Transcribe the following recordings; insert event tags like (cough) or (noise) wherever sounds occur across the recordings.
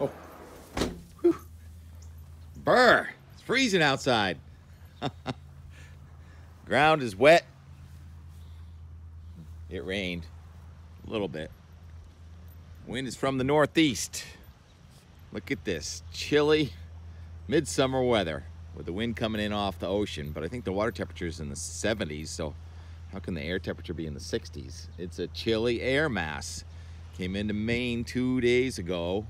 Oh. Whew. Brr! It's freezing outside. (laughs) Ground is wet. It rained a little bit. Wind is from the northeast. Look at this chilly midsummer weather with the wind coming in off the ocean, but I think the water temperature is in the 70s, so how can the air temperature be in the 60s? It's a chilly air mass. Came into Maine two days ago,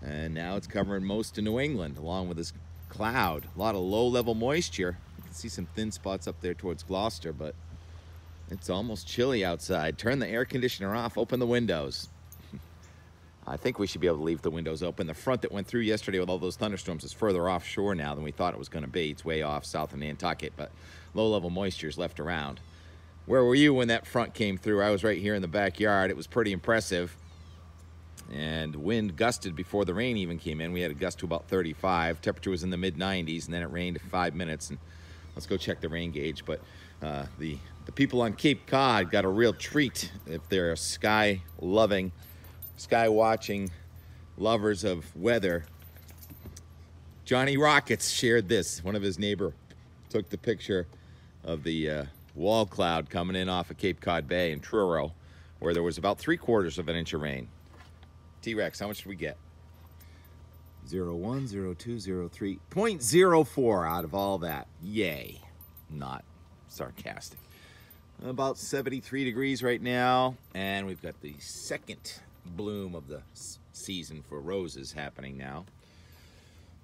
and now it's covering most of New England, along with this cloud. A lot of low-level moisture. You can see some thin spots up there towards Gloucester, but it's almost chilly outside. Turn the air conditioner off, open the windows. (laughs) I think we should be able to leave the windows open. The front that went through yesterday with all those thunderstorms is further offshore now than we thought it was going to be. It's way off south of Nantucket, but low-level moisture is left around. Where were you when that front came through? I was right here in the backyard. It was pretty impressive. And wind gusted before the rain even came in. We had a gust to about 35. Temperature was in the mid 90s, and then it rained five minutes. And let's go check the rain gauge. But uh, the the people on Cape Cod got a real treat if they're sky loving, sky watching lovers of weather. Johnny Rockets shared this. One of his neighbor took the picture of the uh, wall cloud coming in off of Cape Cod Bay in Truro, where there was about three quarters of an inch of rain. T-Rex, how much did we get? 01, 02, 03, 0.04 out of all that. Yay. Not sarcastic. About 73 degrees right now, and we've got the second bloom of the season for roses happening now.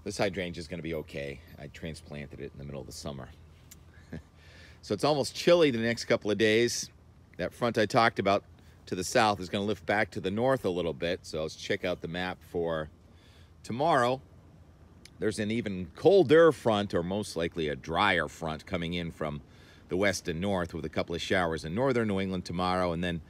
This hydrangea is going to be okay. I transplanted it in the middle of the summer. So it's almost chilly the next couple of days. That front I talked about to the south is going to lift back to the north a little bit. So let's check out the map for tomorrow. There's an even colder front, or most likely a drier front, coming in from the west and north with a couple of showers in northern New England tomorrow. And then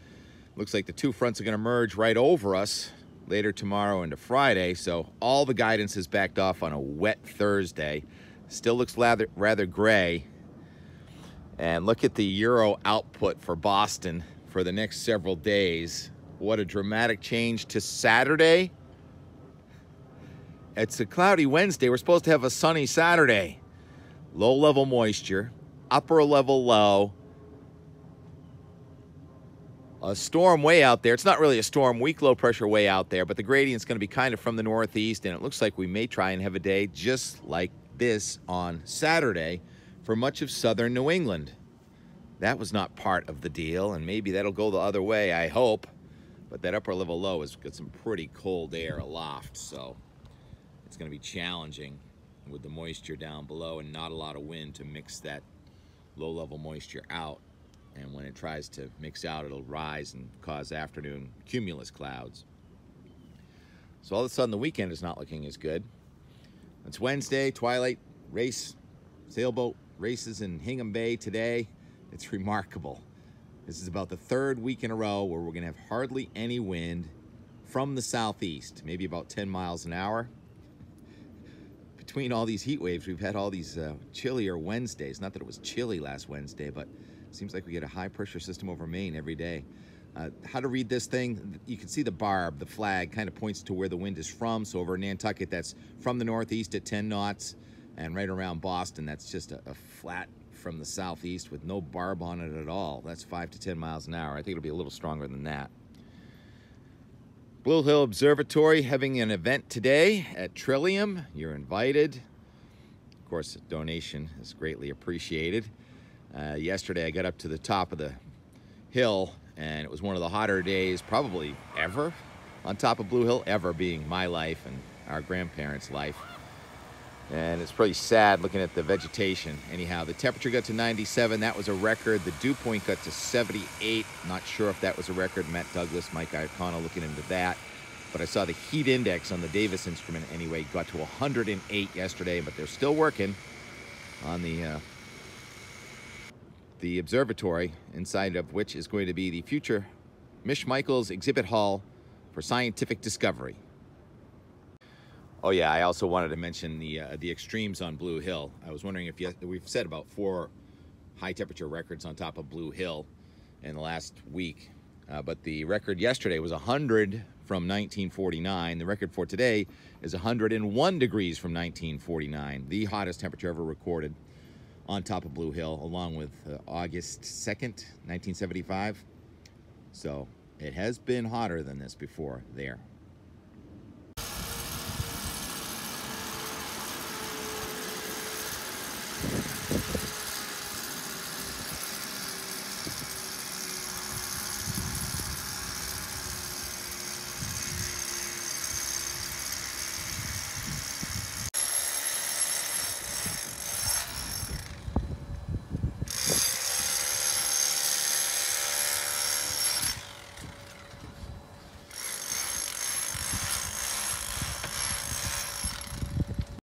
looks like the two fronts are going to merge right over us later tomorrow into Friday. So all the guidance is backed off on a wet Thursday. Still looks rather, rather gray. And look at the Euro output for Boston for the next several days. What a dramatic change to Saturday. It's a cloudy Wednesday. We're supposed to have a sunny Saturday. Low level moisture, upper level low. A storm way out there. It's not really a storm, weak low pressure way out there, but the gradient's going to be kind of from the northeast, and it looks like we may try and have a day just like this on Saturday for much of southern New England. That was not part of the deal, and maybe that'll go the other way, I hope. But that upper level low has got some pretty cold air aloft, so it's going to be challenging with the moisture down below and not a lot of wind to mix that low level moisture out. And when it tries to mix out, it'll rise and cause afternoon cumulus clouds. So all of a sudden, the weekend is not looking as good. It's Wednesday, twilight race, sailboat races in Hingham Bay today. It's remarkable. This is about the third week in a row where we're going to have hardly any wind from the southeast, maybe about 10 miles an hour. Between all these heat waves, we've had all these uh, chillier Wednesdays. Not that it was chilly last Wednesday, but it seems like we get a high pressure system over Maine every day. Uh, how to read this thing, you can see the barb, the flag kind of points to where the wind is from. So over Nantucket, that's from the northeast at 10 knots, and right around Boston, that's just a, a flat from the southeast with no barb on it at all. That's five to 10 miles an hour. I think it'll be a little stronger than that. Blue Hill Observatory having an event today at Trillium. You're invited. Of course, a donation is greatly appreciated. Uh, yesterday, I got up to the top of the hill, and it was one of the hotter days probably ever on top of Blue Hill, ever being my life and our grandparents' life and it's pretty sad looking at the vegetation. Anyhow, the temperature got to 97. That was a record. The dew point got to 78. Not sure if that was a record. Matt Douglas, Mike Iacono looking into that. But I saw the heat index on the Davis instrument anyway got to 108 yesterday, but they're still working on the uh, the observatory, inside of which is going to be the future Mish Michaels exhibit hall for scientific discovery. Oh yeah, I also wanted to mention the uh, the extremes on Blue Hill. I was wondering if you, we've set about four high temperature records on top of Blue Hill in the last week. Uh, but the record yesterday was 100 from 1949. The record for today is 101 degrees from 1949, the hottest temperature ever recorded on top of Blue Hill, along with uh, August 2nd, 1975. So it has been hotter than this before there.